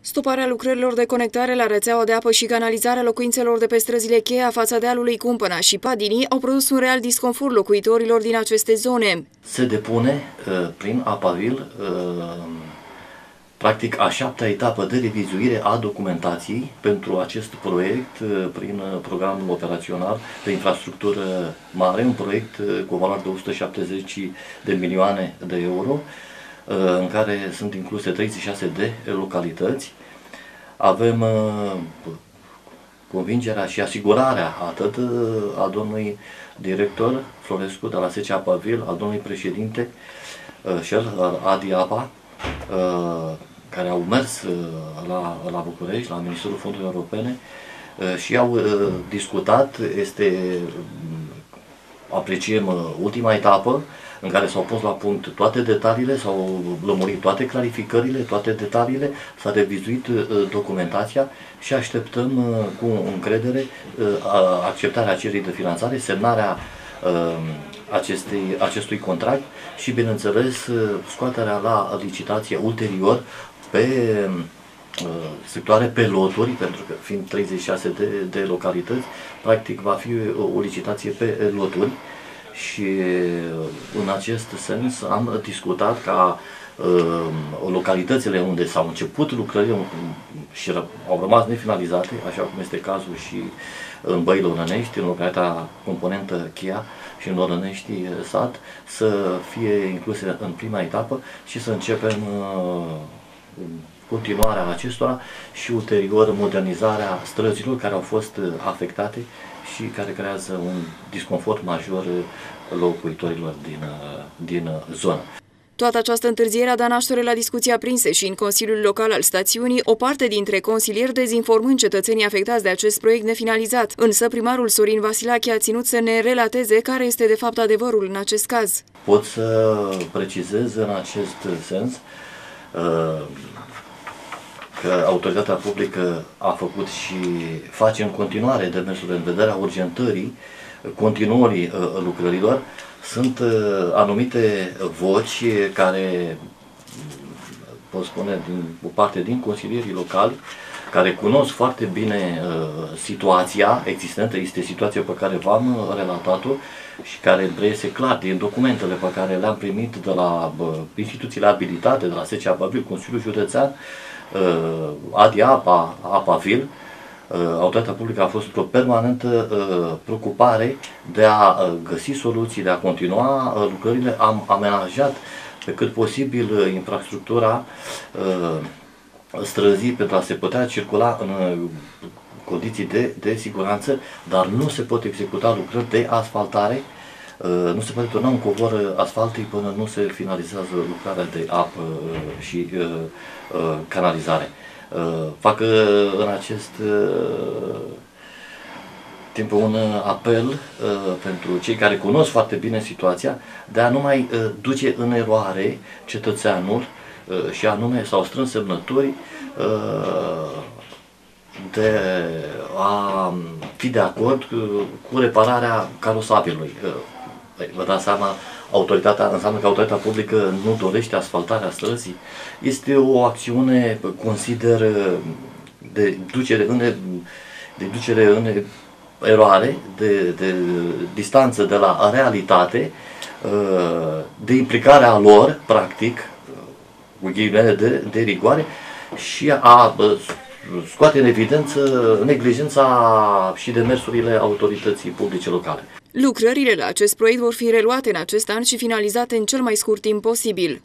Stoparea lucrărilor de conectare la rețeaua de apă și canalizarea locuințelor de pe străzile cheia fața dealului Cumpăna și Padini au produs un real disconfort locuitorilor din aceste zone. Se depune uh, prin Apavil uh, practic a șaptea etapă de revizuire a documentației pentru acest proiect uh, prin uh, programul operațional de infrastructură mare, un proiect uh, cu o valoare de 170 de milioane de euro, în care sunt incluse 36 de localități. Avem convingerea și asigurarea atât a domnului director Florescu de la SCA Pavil, al domnului președinte Șel Adi Apa, care au mers uh, la, la București, la Ministerul Fondurilor Europene uh, și au uh, discutat, este, apreciem ultima etapă în care s-au pus la punct toate detaliile, s-au lămurit toate clarificările, toate detaliile, s-a revizuit documentația și așteptăm cu încredere acceptarea cererii de finanțare, semnarea acestei, acestui contract și, bineînțeles, scoaterea la licitație ulterior pe uh, sectoare pe loturi, pentru că fiind 36 de, de localități, practic va fi o, o licitație pe loturi și uh, în acest sens am discutat ca uh, localitățile unde s-au început lucrările și au rămas nefinalizate, așa cum este cazul și în Băile Orănești, în localitatea componentă Chia și în Orănești sat, să fie incluse în prima etapă și să începem uh, continuarea acestora și ulterior modernizarea străzilor care au fost uh, afectate și care creează un disconfort major uh, locuitorilor din, uh, din zonă. Toată această întârziere a dat naștere la discuții aprinse și în Consiliul Local al stațiunii, o parte dintre consilieri dezinformând cetățenii afectați de acest proiect nefinalizat. Însă primarul Sorin Vasilache a ținut să ne relateze care este de fapt adevărul în acest caz. Pot să precizez în acest sens că autoritatea publică a făcut și face în continuare demersurile în vederea urgentării, continuării uh, lucrărilor. Sunt uh, anumite voci care, pot spune, din, o parte din consilierii locali, care cunosc foarte bine uh, situația existentă, este situația pe care v-am uh, relatat-o și care reiese clar din documentele pe care le-am primit de la uh, instituțiile abilitate, de la SCA Babil, Consiliul Județean, uh, Adi Apa, Apavil, uh, autoritatea publică a fost o permanentă uh, preocupare de a uh, găsi soluții, de a continua uh, lucrările. Am amenajat pe cât posibil uh, infrastructura uh, străzii pentru a se putea circula în uh, condiții de, de siguranță, dar nu se pot executa lucrări de asfaltare, uh, nu se poate turna un covor asfaltic până nu se finalizează lucrarea de apă uh, și canalizare. Fac în acest timp un apel pentru cei care cunosc foarte bine situația de a nu mai duce în eroare cetățeanul Uh, și anume s-au strâns semnături uh, de a fi de acord cu repararea carosabilului. Uh, păi, vă dați seama, autoritatea, înseamnă că autoritatea publică nu dorește asfaltarea străzii. Este o acțiune, consider, de ducere în, de ducere în eroare, de, de distanță de la realitate, de implicarea lor, practic, cu ghilimele de, de rigoare și a scoate în evidență neglijența și demersurile autorității publice locale. Lucrările la acest proiect vor fi reluate în acest an și finalizate în cel mai scurt timp posibil.